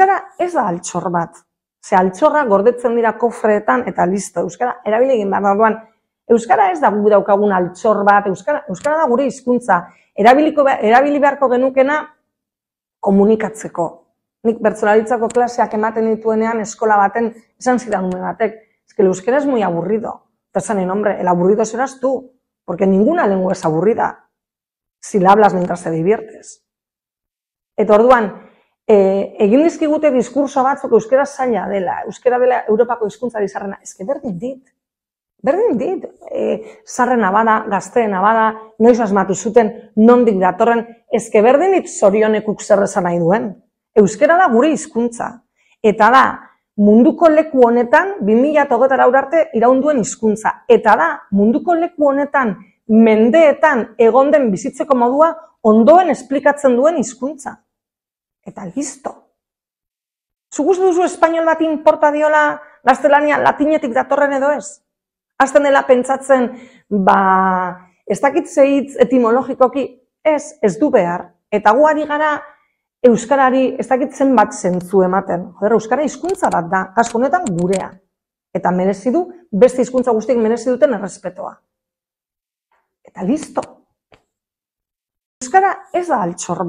Euskara ez da altxor bat. Ze altxorra gordetzen dira kofreetan eta listo. Euskara erabili egin behar duan. Euskara ez da gu daukagun altxor bat. Euskara, Euskara da gure hizkuntza. Erabiliko, erabili beharko genukena komunikatzeko. Nik bertzolaritzako klaseak ematen dituenean eskola baten esan zidan ume batek. Ez que el euskera es muy aburrido. Esan, hombre, el aburrido serás tú. Porque ninguna lengua es aburrida. Si la hablas mientras te diviertes. Eta orduan, e, egin dizkigute diskurso batzuk euskera zaila dela, euskera dela Europako hizkuntzari zarrena, ezke berdin dit. Berdin dit, e, zarrena bada, gazteena bada, noiz asmatu zuten, nondik datorren, ezke berdin dit zorionekuk zer nahi duen. Euskera da gure hizkuntza. Eta da, munduko leku honetan, 2008 arte iraunduen hizkuntza. Eta da, munduko leku honetan, mendeetan egon den bizitzeko modua, ondoen esplikatzen duen hizkuntza eta listo. Zuguz duzu espainol bat inporta diola gaztelania latinetik datorren edo ez? Azten dela pentsatzen, ba, ez dakit zehitz etimologikoki, ez, ez du behar. Eta guari gara Euskarari ez dakit zen bat zentzu ematen. Joder, Euskara hizkuntza bat da, honetan gurea. Eta merezi du, beste hizkuntza guztiek merezi duten errespetoa. Eta listo. Euskara ez da altxor